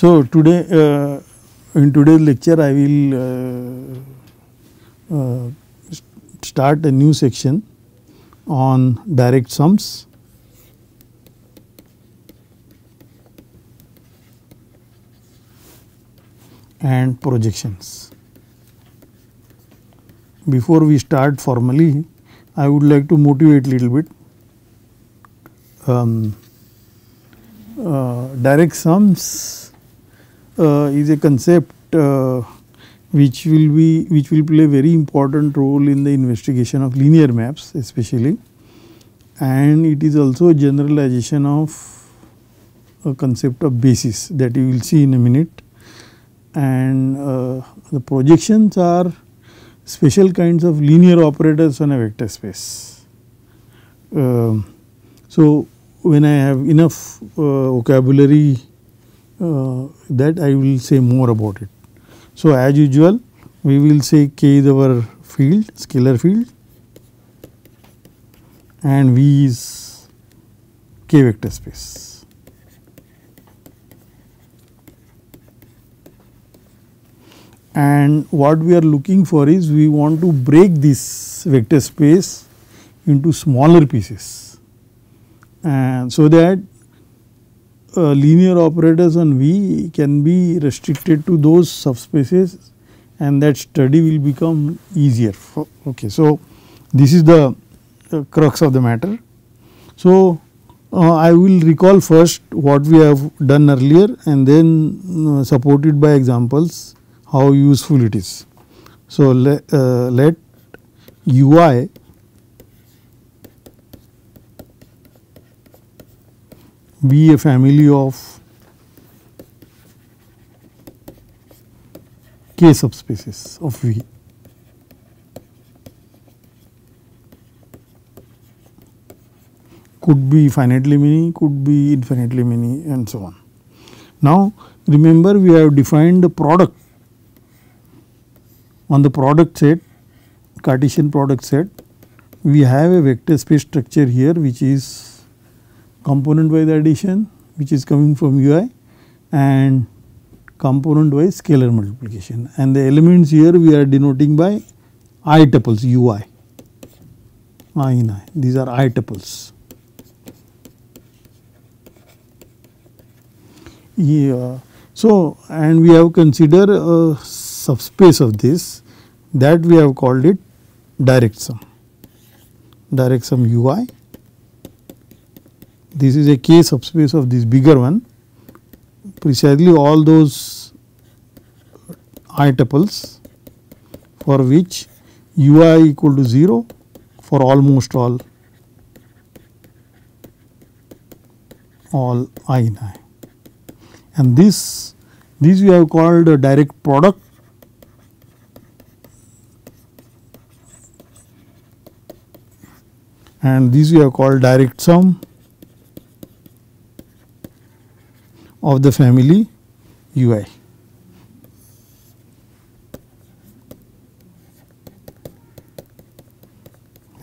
So, today uh, in today's lecture I will uh, uh, start a new section on direct sums and projections. Before we start formally, I would like to motivate little bit. Um, uh, direct sums is a concept uh, which will be which will play very important role in the investigation of linear maps especially and it is also a generalization of a concept of basis that you will see in a minute and uh, the projections are special kinds of linear operators on a vector space. Uh, so, when I have enough uh, vocabulary uh, Uh, that I will say more about it. So, as usual we will say k is our field scalar field and V is k vector space. and what we are looking for is we want to break this vector space into smaller pieces and so that uh, linear operators on V can be restricted to those subspaces and that study will become easier. Okay. So, this is the uh, crux of the matter. So, uh, I will recall first what we have done earlier and then uh, supported by examples how useful it is. So, le, uh, let ui be a family of k subspaces of V. Could be finitely many, could be infinitely many and so on. Now, remember we have defined the product on the product set Cartesian product set we have a vector space structure here which is component wise addition which is coming from ui and component wise scalar multiplication and the elements here we are denoting by i tuples ui i in i these are i tuples. Yeah. So, and we have considered a subspace of this that we have called it direct sum, direct sum ui. This is a k subspace of this bigger one. Precisely all those i tuples for which ui equal to 0 for almost all all i in i and this this we have called a direct product. And these we have called direct sum of the family ui.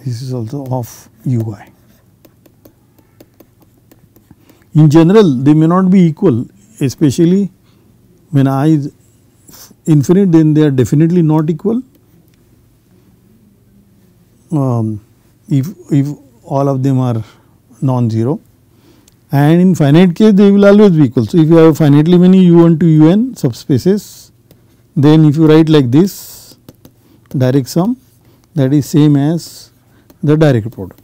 This is also of ui. In general they may not be equal especially when i is infinite then they are definitely not equal. Um, if, if all of them are non-zero and in finite case they will always be equal. So, if you have finitely many u1 to un subspaces then if you write like this direct sum that is same as the direct product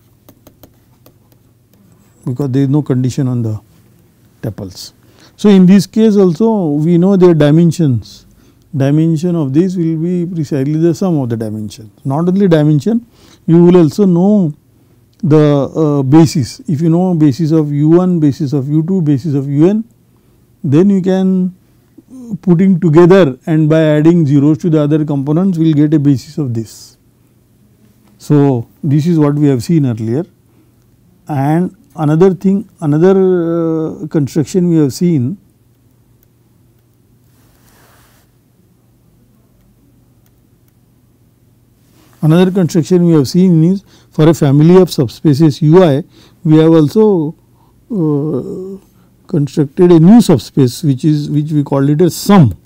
because there is no condition on the tuples. So, in this case also we know their dimensions dimension of this will be precisely the sum of the dimension not only dimension you will also know the uh, basis. If you know basis of u1, basis of u2, basis of un, then you can putting together and by adding zeros to the other components we will get a basis of this. So, this is what we have seen earlier and another thing another uh, construction we have seen Another construction we have seen is for a family of subspaces ui we have also uh, constructed a new subspace which is which we call it as sum.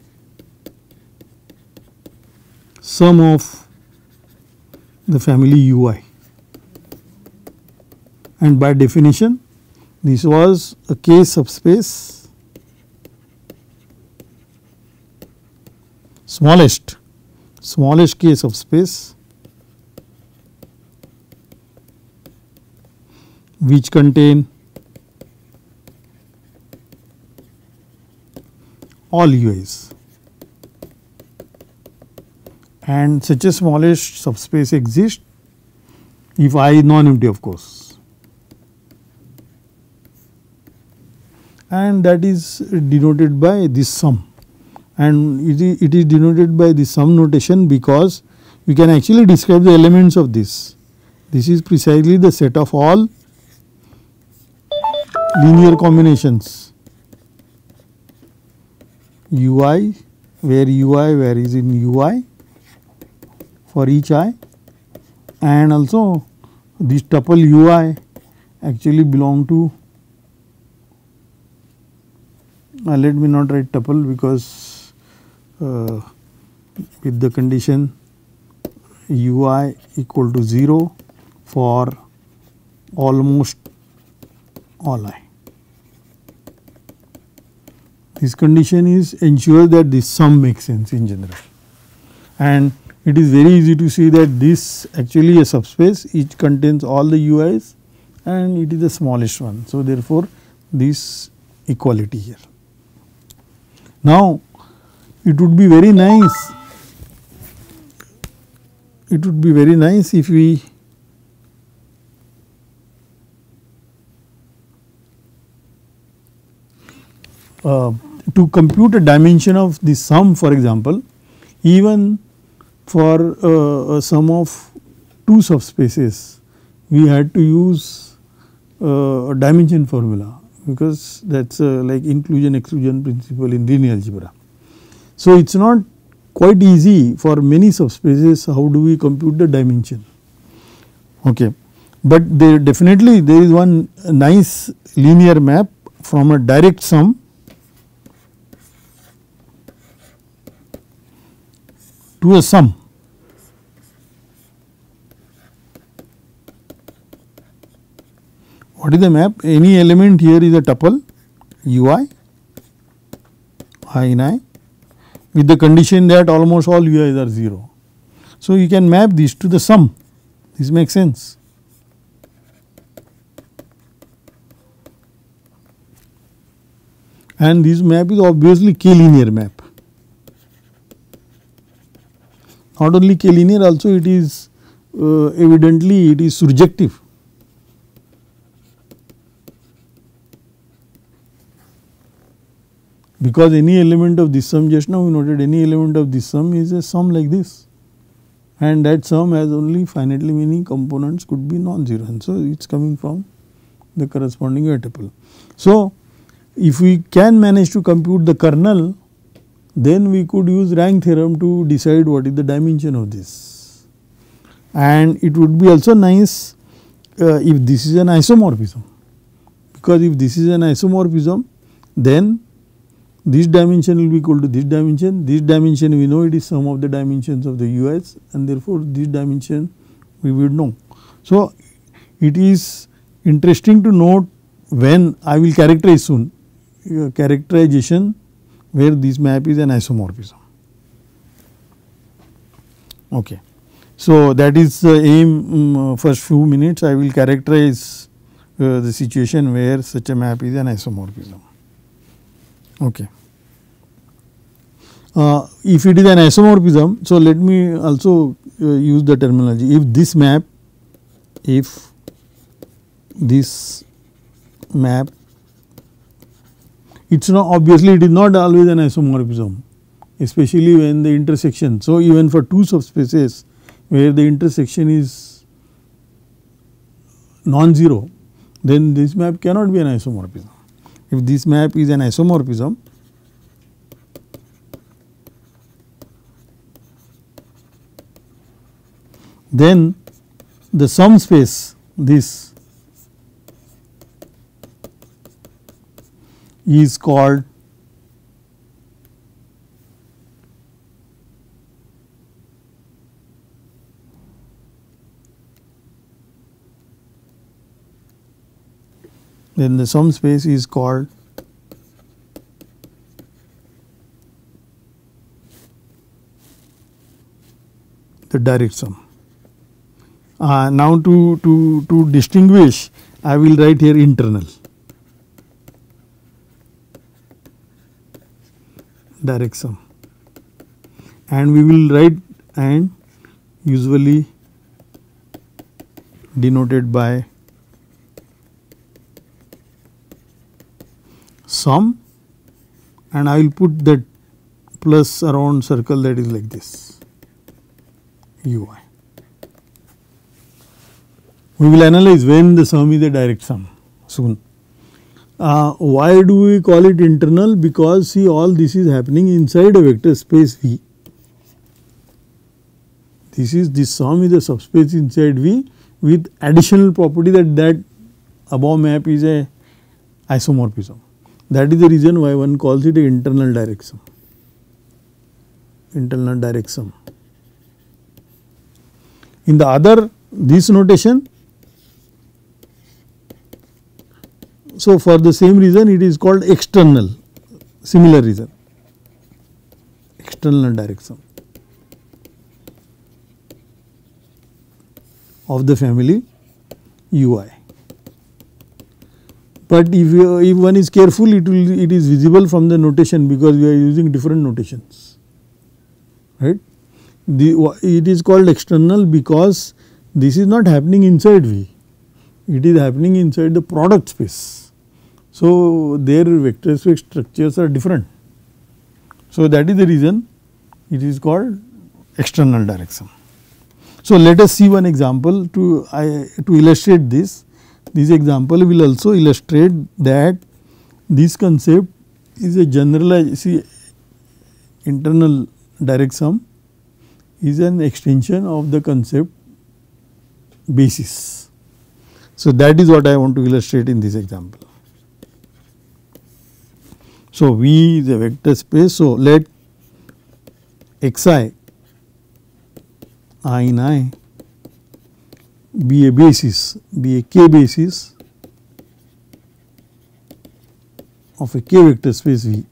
Sum of the family ui and by definition this was a k subspace smallest smallest k subspace which contain all UIs and such a smallest subspace exists if I is non-empty of course and that is denoted by this sum and it is, it is denoted by the sum notation because we can actually describe the elements of this. This is precisely the set of all linear combinations. Ui where ui where is in ui for each i. And also this tuple ui actually belong to uh, let me not write tuple because uh, with the condition ui equal to 0 for almost all i. This condition is ensure that this sum makes sense in general and it is very easy to see that this actually a subspace each contains all the UIs and it is the smallest one. So, therefore, this equality here. Now, it would be very nice it would be very nice if we uh, to compute a dimension of the sum for example, even for uh, a sum of two subspaces we had to use uh, a dimension formula because that is uh, like inclusion exclusion principle in linear algebra. So, it is not quite easy for many subspaces how do we compute the dimension. Okay. But there definitely there is one nice linear map from a direct sum to a sum. What is the map? Any element here is a tuple ui i in i with the condition that almost all ui's are 0. So, you can map this to the sum this makes sense. And this map is obviously k linear map. Not only k-linear also it is uh, evidently it is surjective. Because any element of this sum just now we noted any element of this sum is a sum like this and that sum has only finitely many components could be non-zero and so it is coming from the corresponding tuple. So, if we can manage to compute the kernel then we could use rank theorem to decide what is the dimension of this. And it would be also nice uh, if this is an isomorphism, because if this is an isomorphism then this dimension will be equal to this dimension, this dimension we know it is sum of the dimensions of the US and therefore, this dimension we would know. So, it is interesting to note when I will characterize soon uh, characterization where this map is an isomorphism. Okay. So, that is the aim um, first few minutes I will characterize uh, the situation where such a map is an isomorphism. Okay. Uh, if it is an isomorphism, so let me also uh, use the terminology. If this map, if this map it is not obviously it is not always an isomorphism especially when the intersection. So, even for two subspaces where the intersection is non-zero then this map cannot be an isomorphism. If this map is an isomorphism then the sum space this is called then the sum space is called the direct sum. Uh, now to, to, to distinguish I will write here internal direct sum and we will write and usually denoted by sum and I will put that plus around circle that is like this ui. We will analyze when the sum is a direct sum soon. Uh, why do we call it internal? Because see all this is happening inside a vector space V. This is this sum is a subspace inside V with additional property that that above map is a isomorphism. That is the reason why one calls it a internal direct sum. Internal direct sum. In the other this notation So, for the same reason it is called external similar reason external direct sum of the family ui. But if, you, if one is careful it will it is visible from the notation because we are using different notations right. The, it is called external because this is not happening inside V, it is happening inside the product space. So, their vector space structures are different. So, that is the reason it is called external direct sum. So, let us see one example to I, to illustrate this. This example will also illustrate that this concept is a generalized see internal direct sum is an extension of the concept basis. So, that is what I want to illustrate in this example. So, V is a vector space. So, let xi i in i be a basis be a k basis of a k vector space V.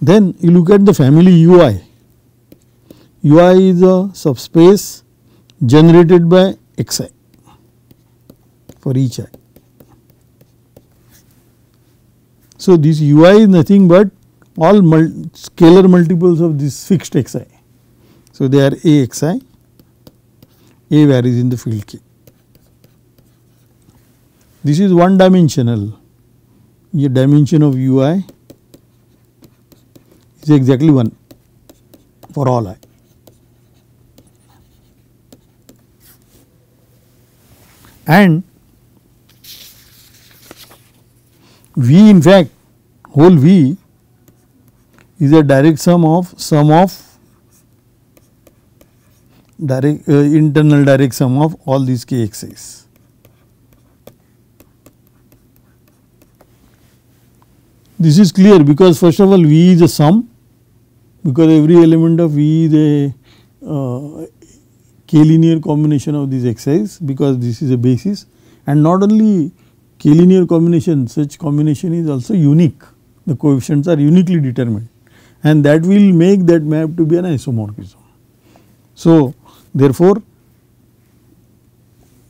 Then you look at the family ui. ui is a subspace generated by xi for each i. So, this ui is nothing but all mul scalar multiples of this fixed xi. So, they are a xi, a varies in the field k. This is one dimensional, a dimension of ui is exactly 1 for all i. And V in fact whole V is a direct sum of sum of direct uh, internal direct sum of all these k. This is clear because first of all V is a sum because every element of V is a uh, k linear combination of these x's because this is a basis and not only k-linear combination such combination is also unique. The coefficients are uniquely determined. And that will make that map to be an isomorphism. So, therefore,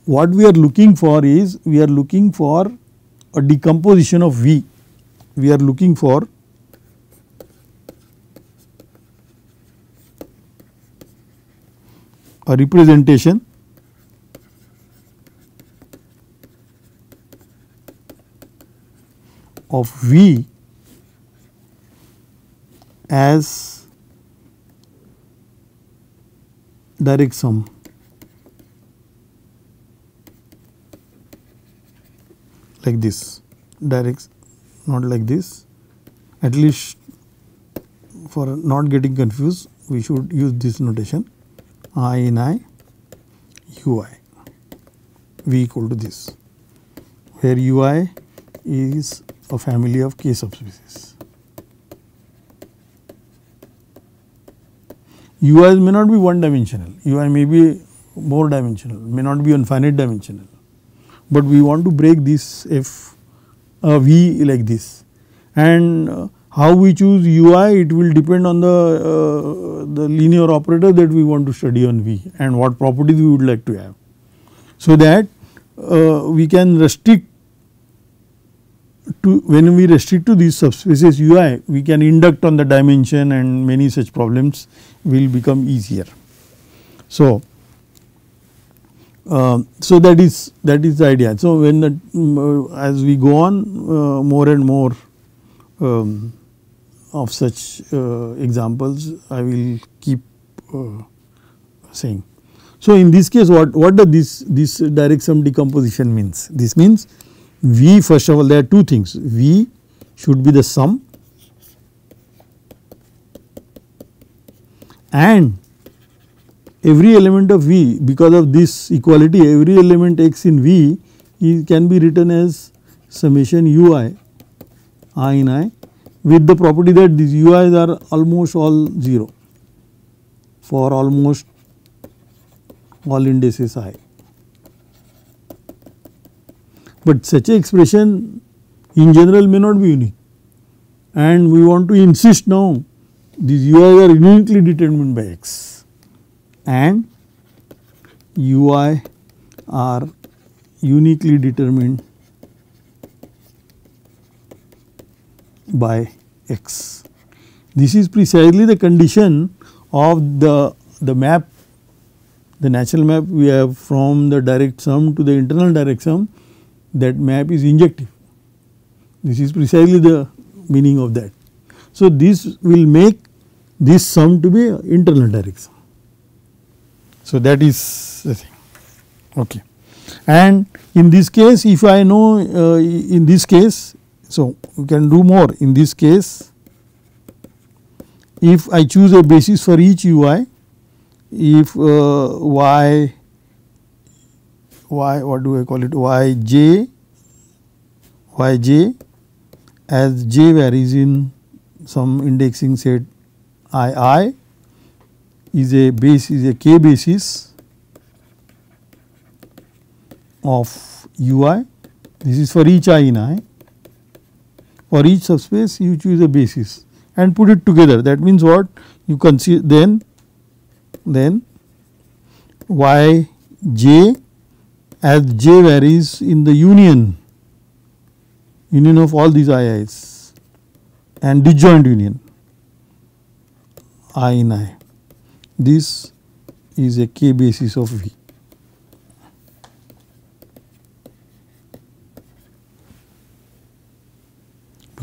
what we are looking for is we are looking for a decomposition of V, we are looking for a representation of V as direct sum like this. Direct not like this. At least for not getting confused we should use this notation. I in i ui V equal to this. Where ui is a family of k subspaces. UI may not be one dimensional, UI may be more dimensional, may not be infinite dimensional, but we want to break this f uh, V like this and uh, how we choose UI it will depend on the, uh, the linear operator that we want to study on V and what properties we would like to have. So that uh, we can restrict to when we restrict to these subspaces UI we can induct on the dimension and many such problems will become easier. So, uh, so that is that is the idea. So, when the, um, as we go on uh, more and more um, of such uh, examples I will keep uh, saying. So, in this case what, what does this, this direct sum decomposition means? This means V first of all there are two things V should be the sum and every element of V because of this equality every element x in V is, can be written as summation ui i in i with the property that these ui's are almost all 0 for almost all indices i. But such a expression in general may not be unique. And we want to insist now these ui's are uniquely determined by x. And ui are uniquely determined by x. This is precisely the condition of the, the map, the natural map we have from the direct sum to the internal direct sum that map is injective. This is precisely the meaning of that. So, this will make this sum to be internal direct sum. So, that is the thing. Okay. And in this case if I know uh, in this case so, we can do more in this case if I choose a basis for each ui if uh, y y what do I call it? Y j y j as j varies in some indexing set i i is a base is a k basis of ui this is for each i in i. For each subspace you choose a basis and put it together. That means what? You consider then then y j as j varies in the union union of all these ii's and disjoint union i in i this is a k basis of v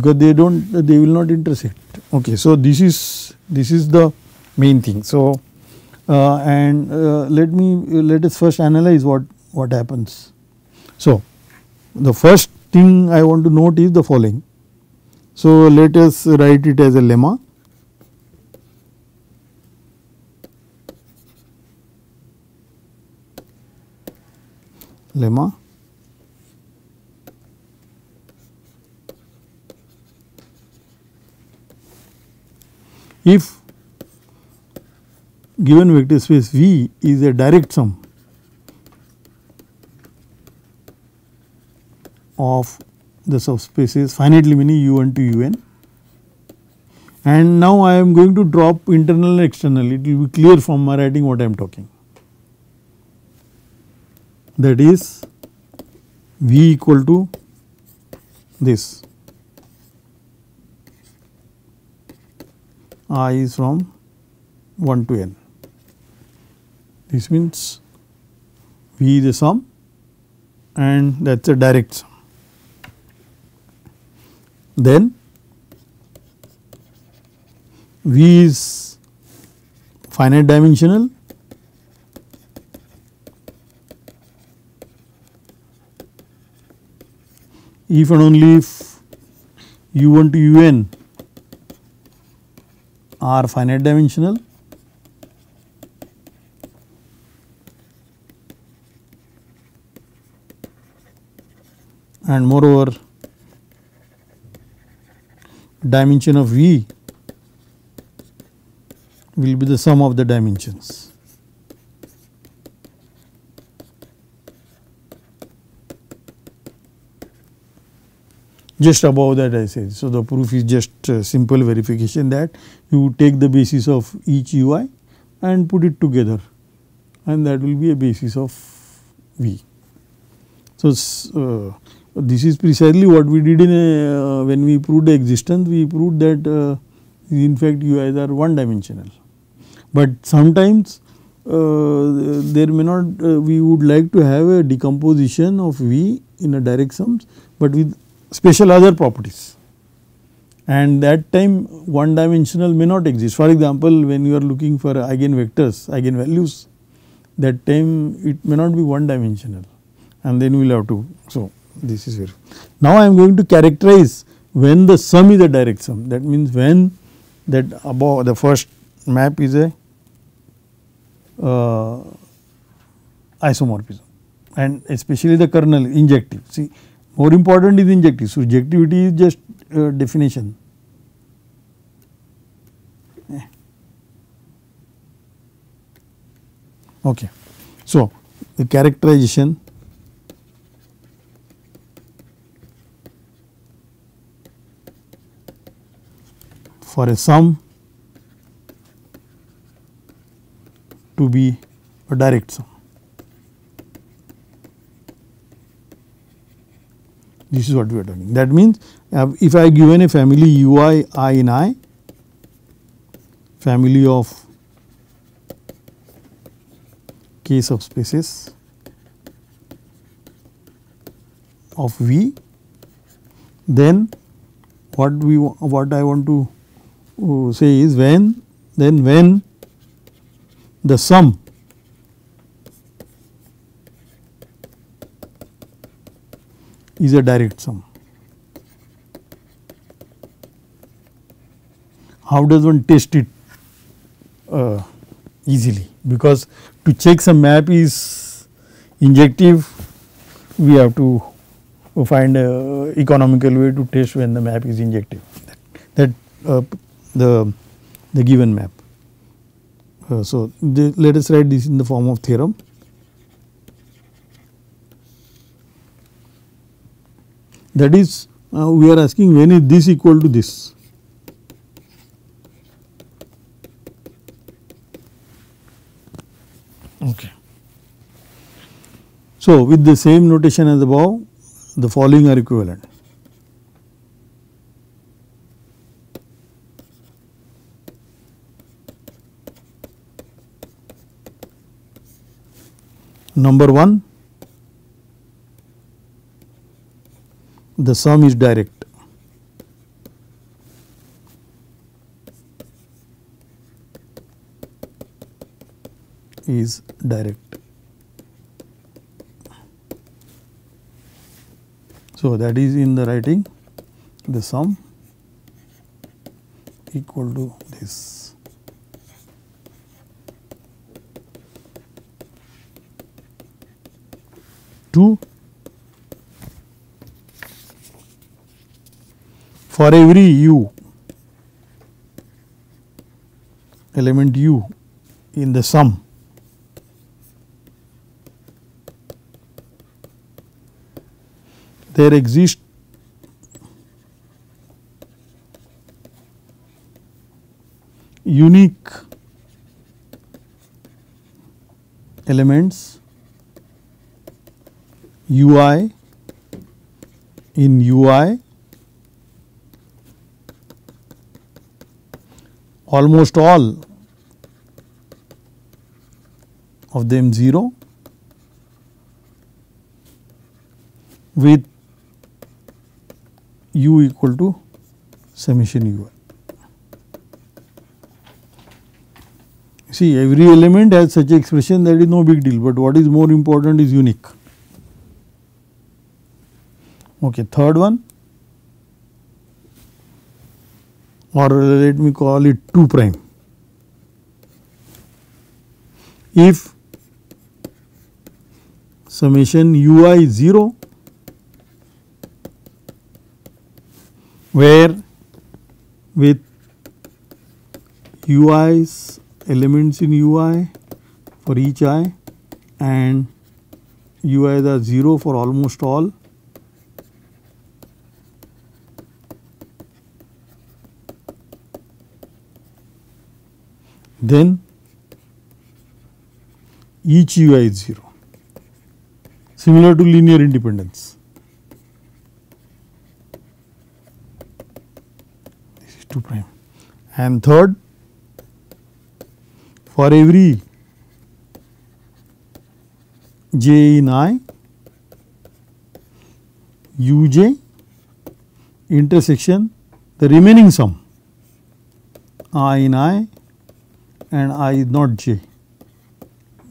because they do not they will not intersect. Okay. So, this is this is the main thing. So, uh, and uh, let me let us first analyze what what happens. So, the first thing I want to note is the following. So, let us write it as a lemma. lemma if given vector space V is a direct sum of the subspaces finitely many u1 to un and now I am going to drop internal and external it will be clear from my writing what I am talking. That is V equal to this i is from 1 to n. This means V is a sum and that is a direct sum. Then V is finite dimensional. If and only if u1 to un are finite dimensional. And moreover dimension of V will be the sum of the dimensions. Just above that I said. So, the proof is just uh, simple verification that you take the basis of each ui and put it together and that will be a basis of V. So, uh, this is precisely what we did in a, uh, when we proved the existence we proved that uh, in fact UIs are one dimensional. But sometimes uh, there may not uh, we would like to have a decomposition of V in a direct sums, but with special other properties and that time one dimensional may not exist. For example, when you are looking for eigenvectors, eigenvalues that time it may not be one dimensional and then we will have to. So, this is very. Now, I am going to characterize when the sum is a direct sum that means when that above the first map is a uh, isomorphism and especially the kernel injective. See more important is injective. So, surjectivity is just uh, definition. Okay. So, the characterization for a sum to be a direct sum. This is what we are doing. That means, uh, if I given a family ui i in i, family of k subspaces of V, then what we what I want to say is when then when the sum is a direct sum. How does one test it uh, easily? Because to check some map is injective, we have to find a economical way to test when the map is injective. That, that uh, the the given map. Uh, so, the, let us write this in the form of theorem. That is uh, we are asking when is this equal to this. Okay. So, with the same notation as above the following are equivalent. Number 1 the sum is direct. is direct. So, that is in the writing the sum equal to this. Two for every u element u in the sum there exist unique elements ui in ui almost all of them 0 with u equal to summation u. See every element has such expression that is no big deal, but what is more important is unique. Okay, third one or let me call it 2 prime. If summation ui 0 where with ui's elements in ui for each i and ui's are 0 for almost all then each ui is 0 similar to linear independence. This is 2 prime. And third, for every j in i u j intersection the remaining sum i in i and i is not j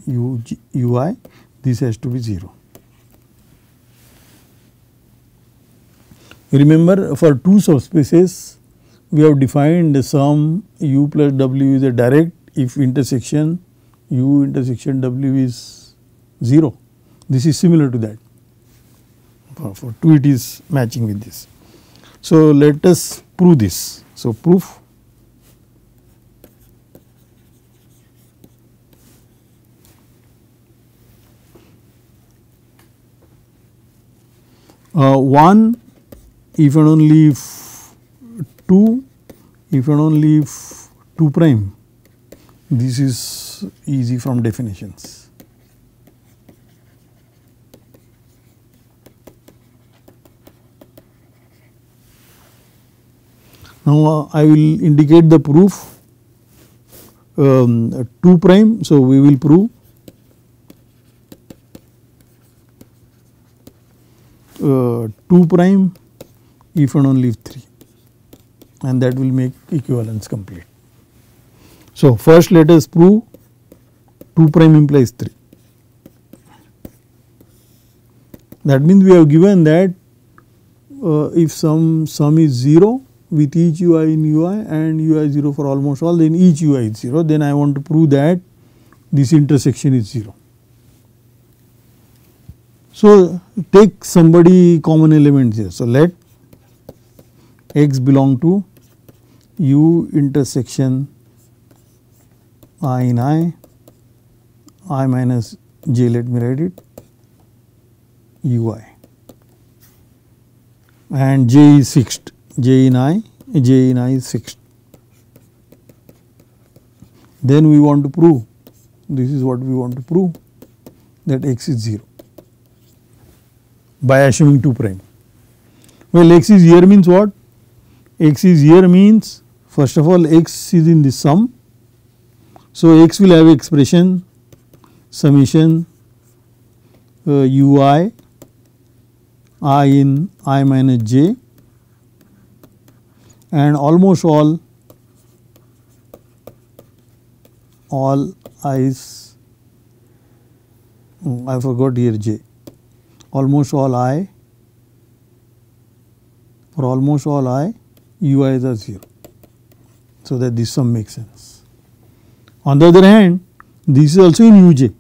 u g, ui this has to be 0. Remember for two subspaces we have defined the sum u plus w is a direct if intersection u intersection w is 0. This is similar to that for, for 2 it is matching with this. So, let us prove this. So, proof uh, 1 if and only if 2 if and only if 2 prime this is easy from definitions. Now, uh, I will indicate the proof um, 2 prime. So, we will prove uh, 2 prime if and only if 3 and that will make equivalence complete. So, first let us prove 2 prime implies 3. That means we have given that uh, if some sum is 0 with each ui in ui and ui 0 for almost all then each ui is 0 then I want to prove that this intersection is 0. So, take somebody common element here. So, let x belong to u intersection i in i, i minus j let me write it ui and j is fixed j in i, j in i is fixed. Then we want to prove this is what we want to prove that x is 0 by assuming 2 prime. Well, x is here means what? x is here means first of all x is in the sum. So, x will have expression summation uh, ui i in i minus j and almost all all i's oh, I forgot here j almost all i for almost all i i's are 0. So, that this sum makes sense. On the other hand this is also in uj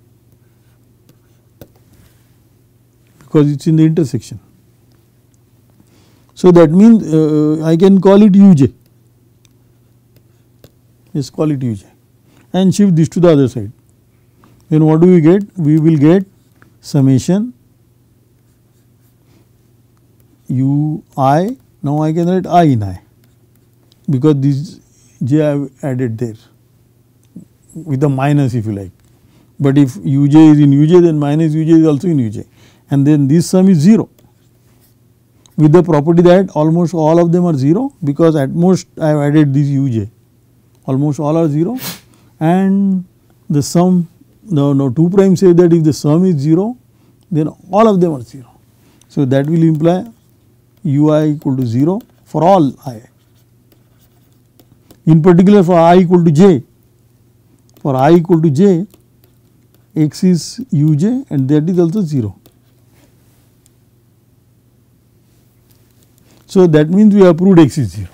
because it is in the intersection. So, that means uh, I can call it uj yes call it uj and shift this to the other side. Then what do we get? We will get summation u i now I can write i in i because this j I have added there with a minus if you like. But if uj is in uj then minus uj is also in uj and then this sum is 0 with the property that almost all of them are 0 because at most I have added this uj almost all are 0 and the sum no no 2 prime say that if the sum is 0 then all of them are 0. So, that will imply ui equal to 0 for all i. In particular for i equal to j, for i equal to j, x is uj and that is also 0. So, that means we have proved x is 0.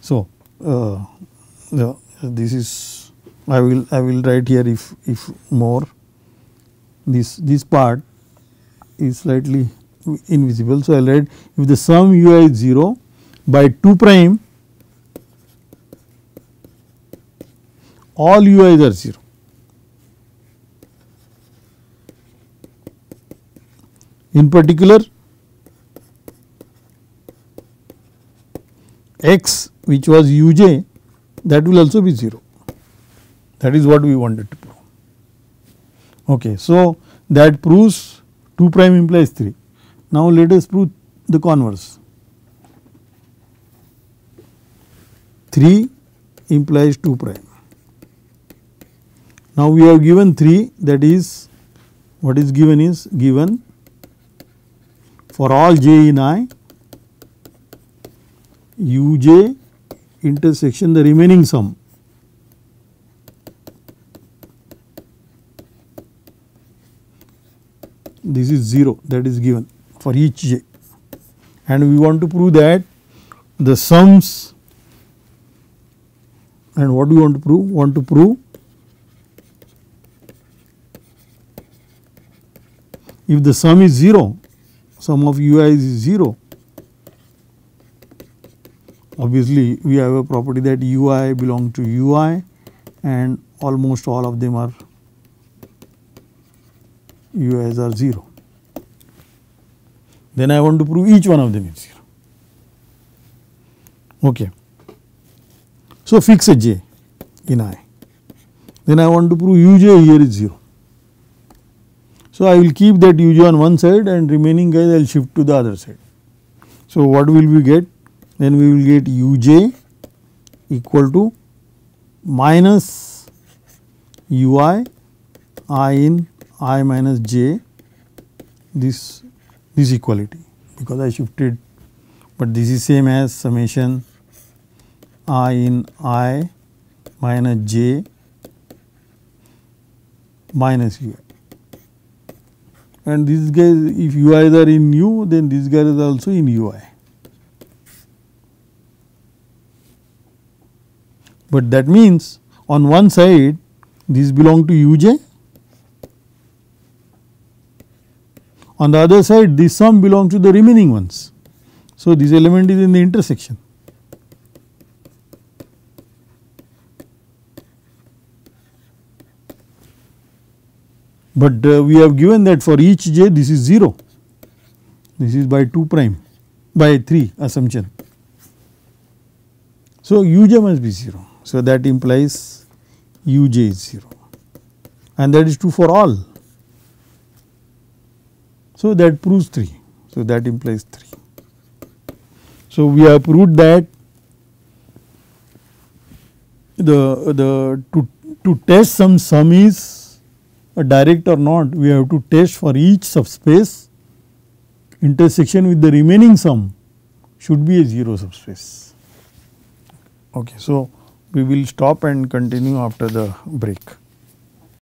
So, uh, the, this is I will I will write here if if more this this part is slightly invisible. So, I will write if the sum ui is 0 by 2 prime all ui's are 0. In particular x which was uj that will also be 0 that is what we wanted to prove. Okay. So, that proves 2 prime implies 3. Now, let us prove the converse. 3 implies 2 prime. Now, we have given 3 that is what is given is given for all j in i u j intersection the remaining sum. This is 0 that is given for each j and we want to prove that the sums and what do we want to prove? Want to prove if the sum is 0, sum of ui is 0, obviously we have a property that ui belong to ui and almost all of them are ui's are 0. Then I want to prove each one of them is 0. Okay. So, fix a j in i. Then I want to prove uj here is 0. So, I will keep that uj on one side and remaining guys I will shift to the other side. So, what will we get? Then we will get uj equal to minus ui i in i minus j this this equality because I shifted, but this is same as summation i in i minus j minus ui and these guys if ui's are in u then these guys are also in ui. But that means on one side these belong to uj on the other side this sum belongs to the remaining ones. So, this element is in the intersection. but uh, we have given that for each j this is 0 this is by 2 prime by 3 assumption. So, uj must be 0. So, that implies uj is 0 and that is true for all. So, that proves 3. So, that implies 3. So, we have proved that the the to to test some sum is a direct or not we have to test for each subspace intersection with the remaining sum should be a 0 subspace. Okay. So, we will stop and continue after the break.